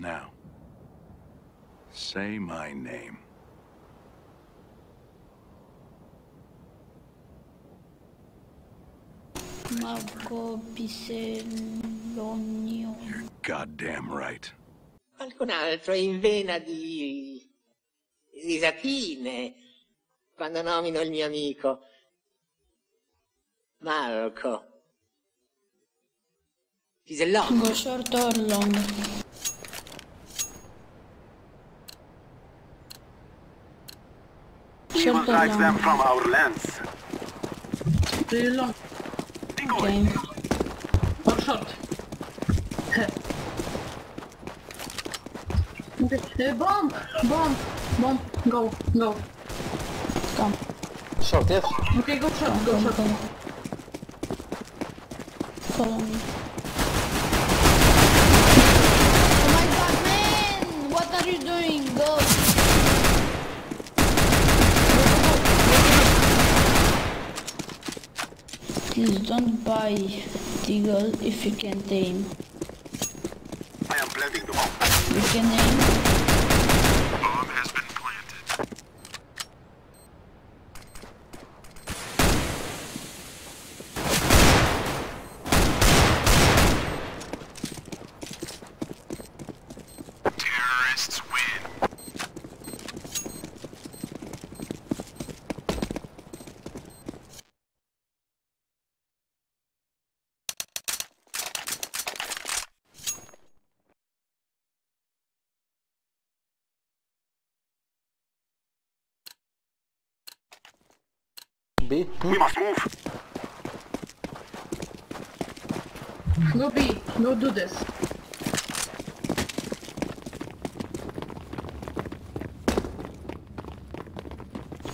Now, say my name. Marco Pisellonio. You're goddamn right. Qualcun altro è in vena di risatine quando nomino il mio amico Marco. Pisellotto. Go short or long? Shelter them from our lands. Pretty long. Game. One shot. Eh, bomb! Bomb! Bomb! Go! Go! Come. Shot, yes? Okay, go shot, go shot. Follow me. Please don't buy Deagle if you can tame. I am planting the bomb. You can aim. B? We must move. Go B, go do this.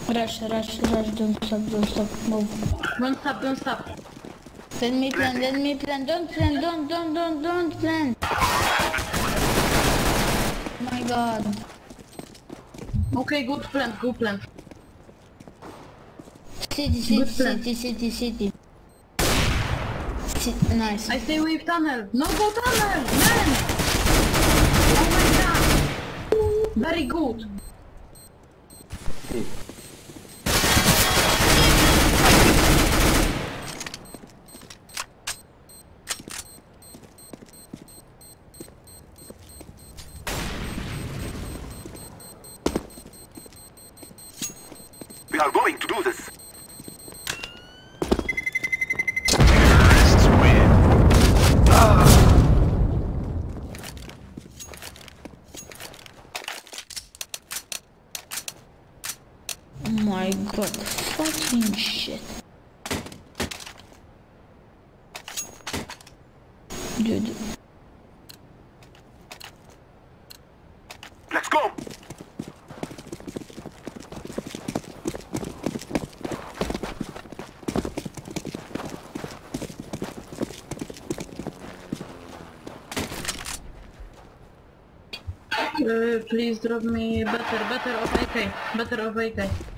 Rush, rush, rush, don't stop, don't stop, move. Don't stop, don't stop. Let me plan, let me plan, don't plan, don't, don't, don't, don't plan. my god. Okay, good plan, good plan. City, city, city, city, city. Nice. I stay with tunnel. No go tunnel, man! Oh my god! Very good. We are going to do this. Please drop me better, better of AK, better of AK.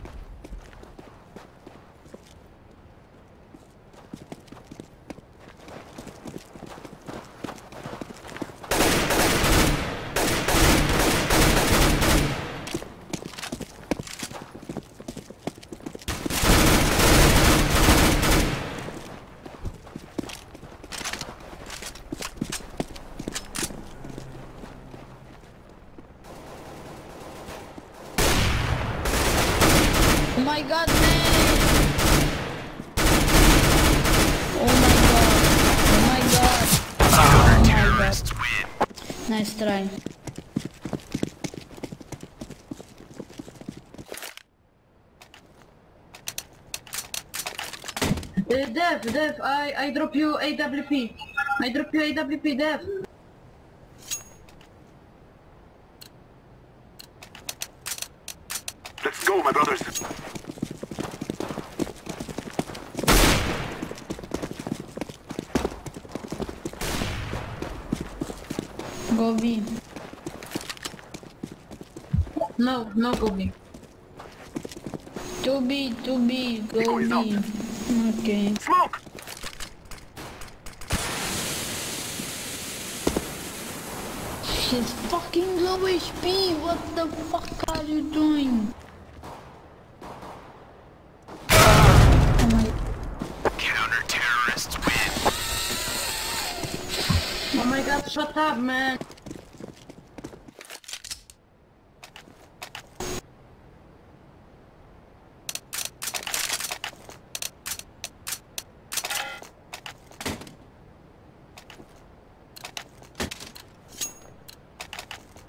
Win. Nice try. Uh, Dev, Dev, I, I drop you AWP. I drop you AWP, Dev. Let's go, my brothers. Go B. No, no go B. 2B, 2B, go Echo is out. B. Okay. Smoke. She's fucking low HP. What the fuck are you doing? Up, man?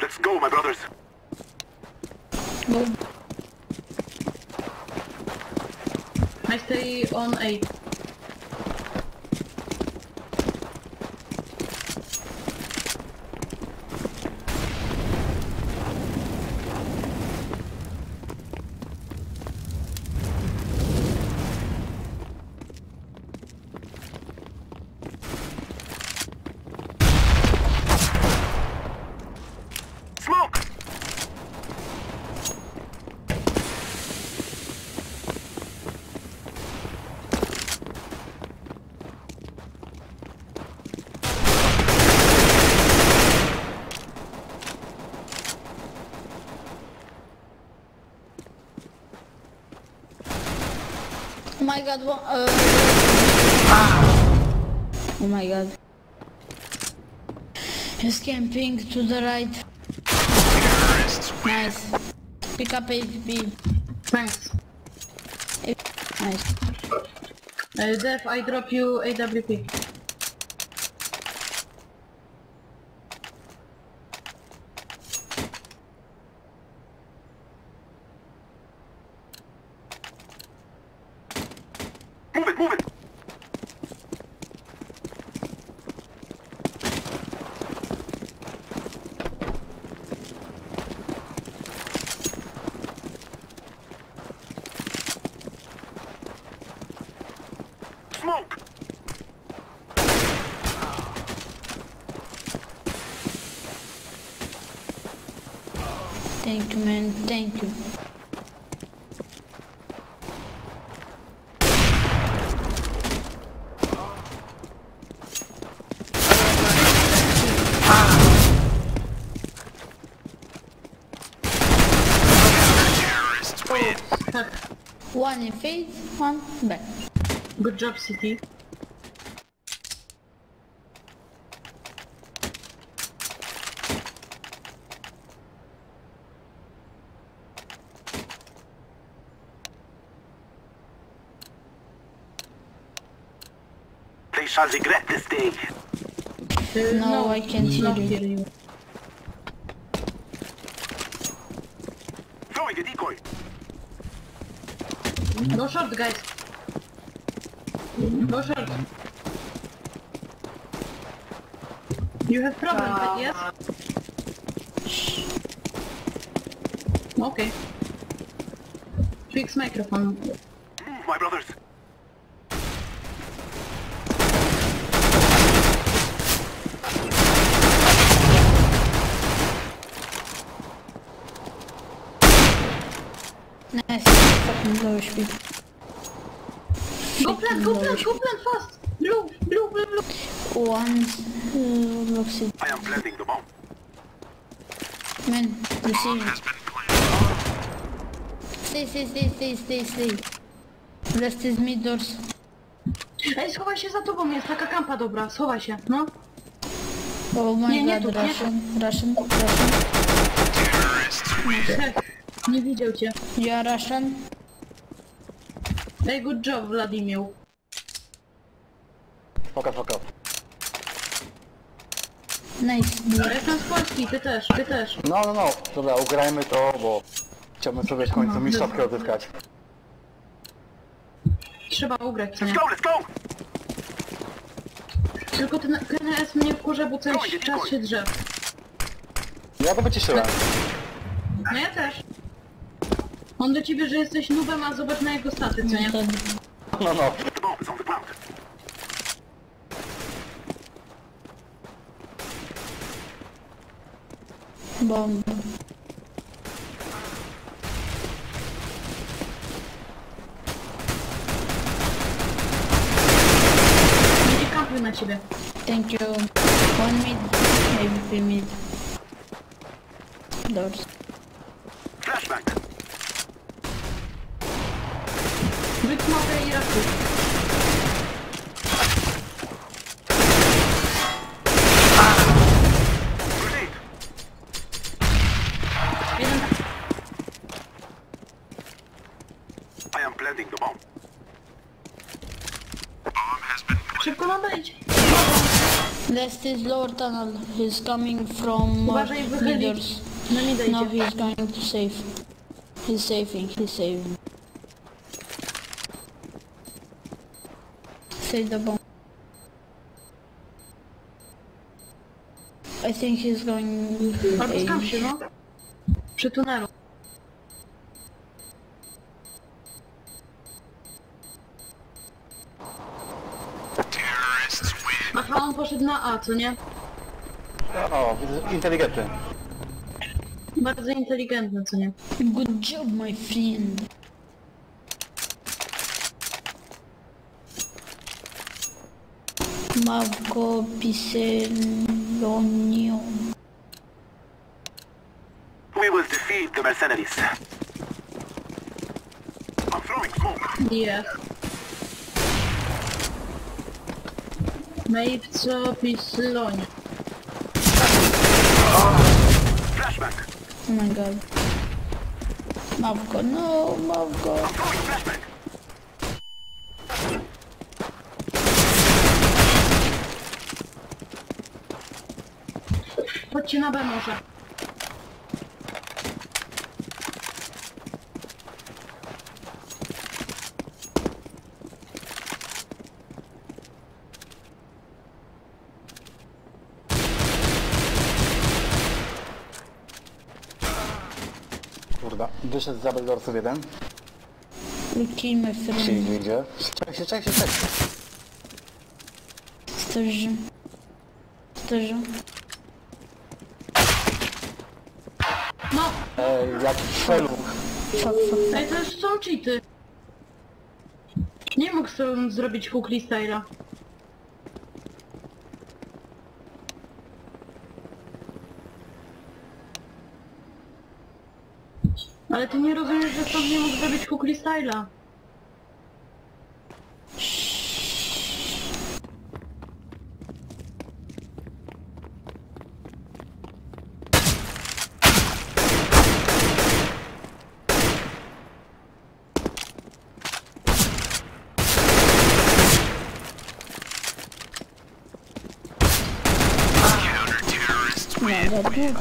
Let's go, my brothers. Move. I stay on 8. My god. Uh... Oh my god. He's camping to the right. Nice. Pick up HP. Thanks. Nice. Uh, Def, I drop you AWP. Move it, move it. Smoke! Thank you, man. Thank you. Terrorists win. Fuck. One in face, one back. Good job, City. Shall regret this day. Uh, No, I can't hear you. hear you. Throwing a decoy. Go short, guys. No shot. You have problem, yes? Okay. Fix microphone. Move, my brothers. Nice. Fucking low HP. Go plant, go plant, go plant fast! Blue, blue, blue, blue. One uh, looks it. I am planting the bomb. Man, you see me. Stay, stay, stay, stay, stay, stay. Rest is mid doors. Ej, schowaj się za tobą, jest taka kampa dobra, schowaj się, no. Oh my Nie, nie god, tu, nie Russian, Russian, Russian. Nie widział cię. Are Russian? Ej, good job, Wladimir. Foka, foka. Nice. Ja jestem z Polski, ty też, ty też. No, no, no. Dobra, ugrajmy to, bo chciałbym sobie w końcu No, mistrzowkę odzyskać. Trzeba ugrać, nie? Let's go, let's go! Tylko ten KNS mnie wkurza, bo cały czas się drze. Ja to wyciszyłem. No ja też. On do ciebie, że jesteś nubem, a zobacz na jego staty, co nie? No, no. Bomb. Będzie kampił na ciebie. Thank you. One mid, maybe three mid. Doors. I am planting the bomb. Bomb szybko nadejdź. Left is lower tunnel. He's coming from uh, leaders. Now dejdzie. he's going to save. He's saving, he's saving. Save the bomb. I think he's going Albo skam A. się, no. Przy tunelu. A, co nie? O, inteligentny. Bardzo inteligentny, co nie? Good job, my friend. Mavko Piselonio. We will defeat the mercenaries. I'm throwing smoke. Jest. Mejwco Pislonie. Flashbang. Oh my god. Mavko, no, Mavko. I'm throwing flashbang. Chodźcie na B może. Z Zabeldorców jeden. We kill my friend. Czyli idzie. Czekaj się, czekaj się, czekaj. Starzy. Starzy. No! Ej, jak strzelił. Fuck, fuck. Ej, to już są cheaty. Nie mógł sobie zrobić kukli styla. Ale ty nie rozumiesz, że stąd nie mógł zrobić kukli styla.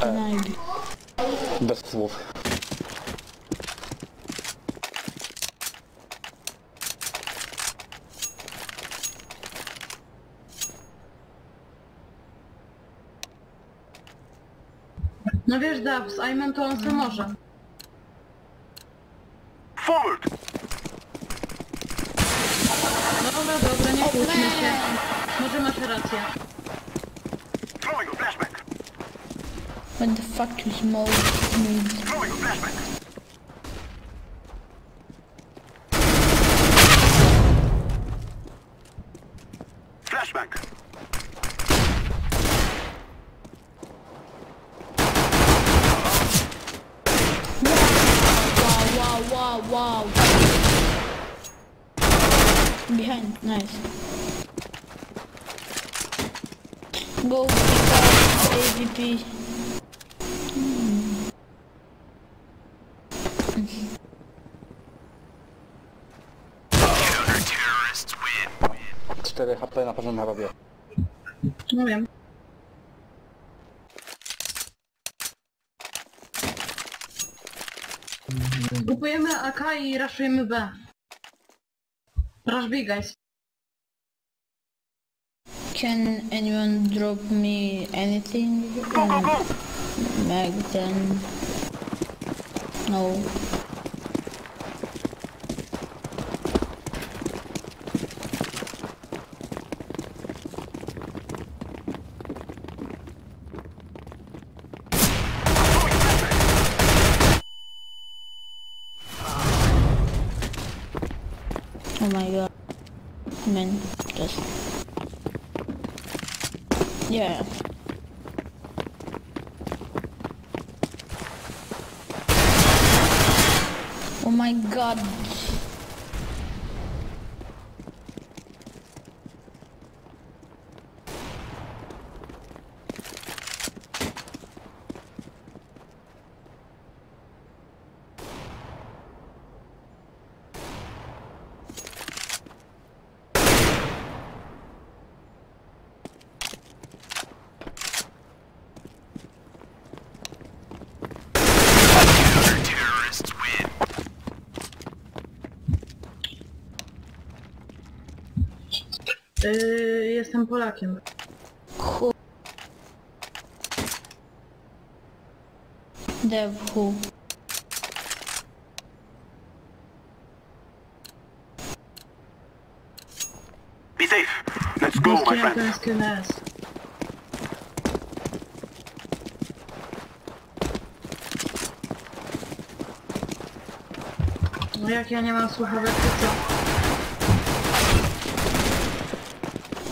Denied. Bez słów. No wiesz, Dab, z Ayman to on se może. Forward. Dobra, dobra, nie kłóćmy się. Może masz rację. Throwing a flashbang. What the fuck is mode means? Throwing a flashbang. Behind, nice. Go, pick up AVP. Cztery HP na pewno narobię. No wiem. Kupujemy AK i raszujemy B. Rush B, guys. Can anyone drop me anything? Go, go, go. Mag 10. No. Oh my god. Man, just... Yeah. Oh my god, Yy, jestem Polakiem. Dev who? Be safe. Let's go, my friend. angielski NS. No jak ja nie mam słuchawek, to co?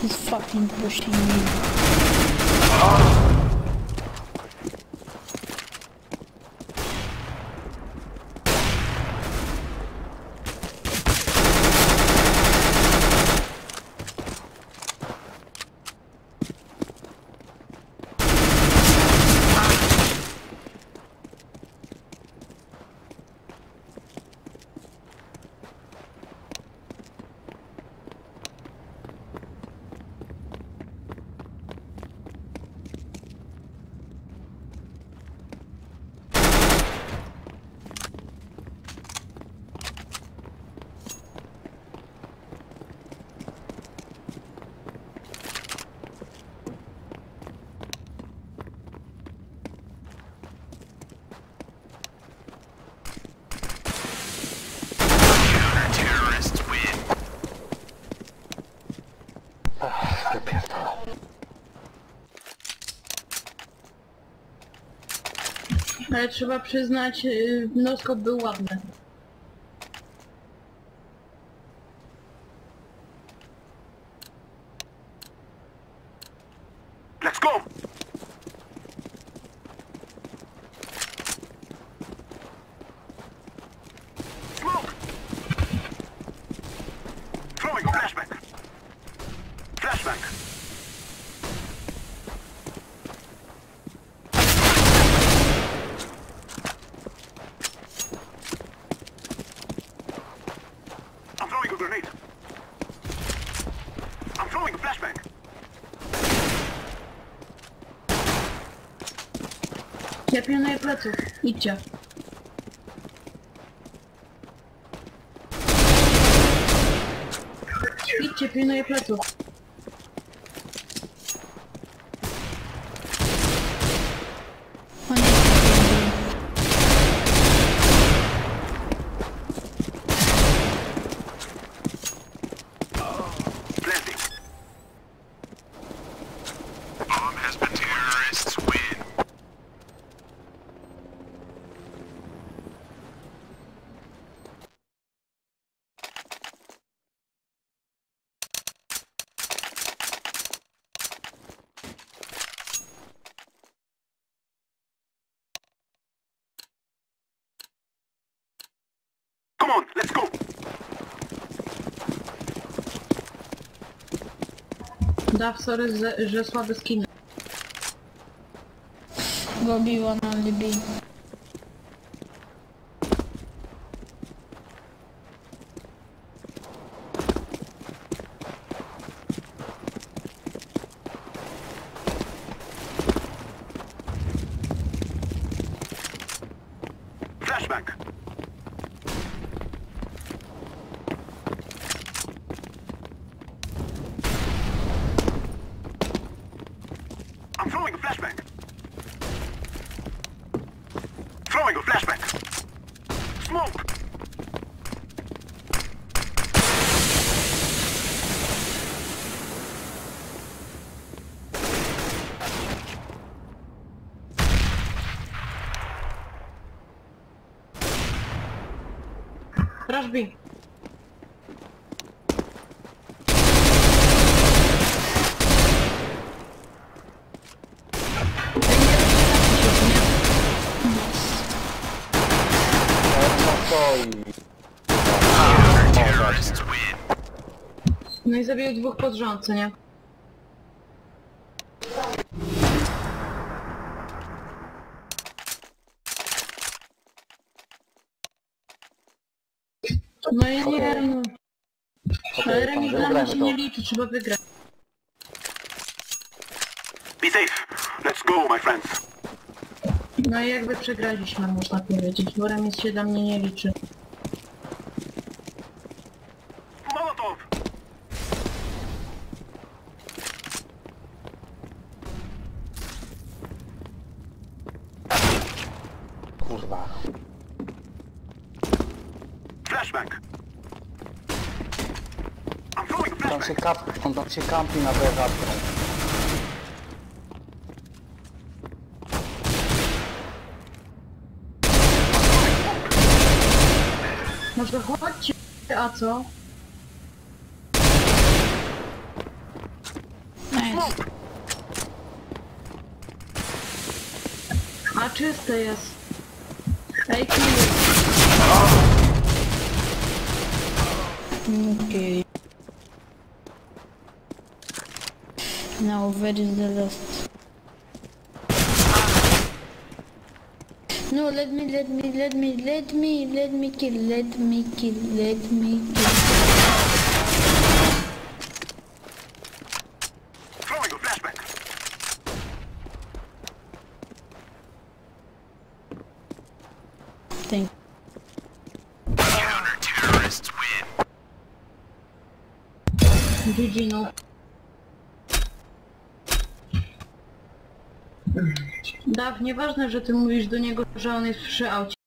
He's fucking pushing me. Ale trzeba przyznać, yy, noskop był ładny. Let's go. Smoke. Throwing a flashback. Flashback. I'm throwing a grenade. I'm throwing a flashback. Ja pilnuję pleców. Idźcie. Idźcie, pilnuję pleców. Come on, let's go. Daw, sorry, że, że słaby skin. Go B1 only B. Flashback. I'm throwing a flashback. Throwing a flashback. Smoke. Rush B. Ja na to i... Terrorists win. No i zabił dwóch pod rząd, co nie? No i nie, no. Ale Okej, remis dla mnie się to. nie liczy, trzeba wygrać. Be safe. Let's go, my friends. No i jakby przegraliśmy, można powiedzieć, bo remis się dla mnie nie liczy. Molotov. Kurwa. Flashbang. I'm throwing a Tam flashbang. Się kap... On tam się kampi na wężatkę. Może chodźcie, a co? Nice. A czyste jest. Ej, kill. Okay. Now where is the last? No, let me, let me, let me, let me, let me kill, let me kill, let me kill. Throwing a flashbang. Thank Counter terrorists win. GG, no. Daw, nieważne, że ty mówisz do niego, że on jest przy aucie.